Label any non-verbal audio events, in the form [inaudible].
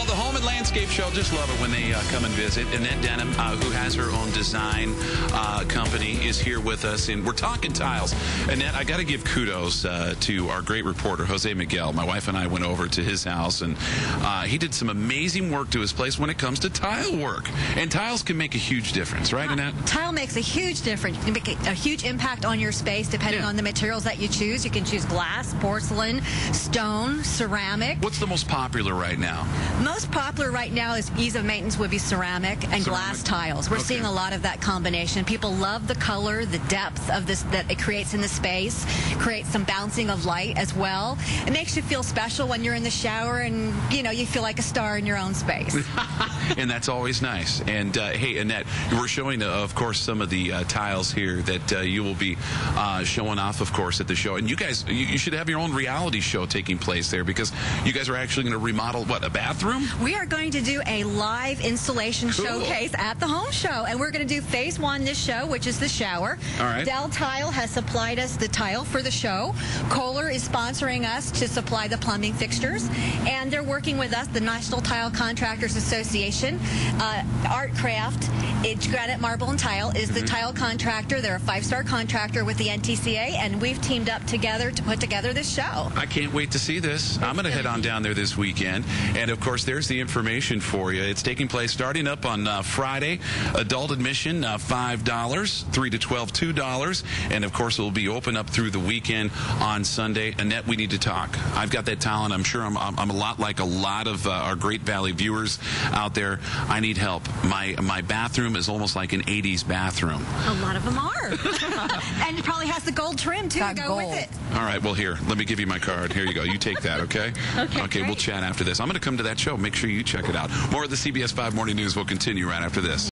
Well, the Home and Landscape Show, just love it when they uh, come and visit. Annette Denham, uh, who has her own design uh, company, is here with us, and we're talking tiles. Annette, I got to give kudos uh, to our great reporter, Jose Miguel. My wife and I went over to his house, and uh, he did some amazing work to his place when it comes to tile work. And tiles can make a huge difference, right, Annette? Tile makes a huge difference. You can make a, a huge impact on your space depending Yeah. on the materials that you choose. You can choose glass, porcelain, stone, ceramic. What's the most popular right now? Most popular right now is ease of maintenance would be ceramic and Ceramic. glass tiles. We're Okay. seeing a lot of that combination. People love the color, the depth of this that it creates in the space, creates some bouncing of light as well. It makes you feel special when you're in the shower and you know you feel like a star in your own space. [laughs] and that's always nice. And uh, hey, Annette, we're showing, uh, of course, some of the uh, tiles here that uh, you will be uh, showing off, of course, at the show. And you guys, you, you should have your own reality show taking place there because you guys are actually going to remodel what a bathroom. We are going to do a live installation Cool. showcase at the home show, and we're going to do phase one this show, which is the shower. All right. Daltile has supplied us the tile for the show. Kohler is sponsoring us to supply the plumbing fixtures, and they're working with us, the National Tile Contractors Association. Uh, Artcraft, it's Granite Marble and Tile, is the tile contractor. They're a five-star contractor with the NTCA, and we've teamed up together to put together this show. I can't wait to see this. I'm going to head on down there this weekend. And of course, there's the information for you. It's taking place starting up on uh, Friday. Adult admission, uh, $5. 3 to 12, $2. And of course, it will be open up through the weekend on Sunday. Annette, we need to talk. I've got that talent. I'm sure I'm, I'm, I'm a lot like a lot of uh, our Great Valley viewers out there. I need help. My, my bathroom is almost like an 80s bathroom. A lot of them are. [laughs] and it probably has the gold trim, too, Got to go gold. with it. All right, well, here, let me give you my card. Here you go. You take that, okay? [laughs] Okay, Okay, we'll chat after this. I'm going to come to that show. Make sure you check it out. More of the CBS 5 Morning News will continue right after this.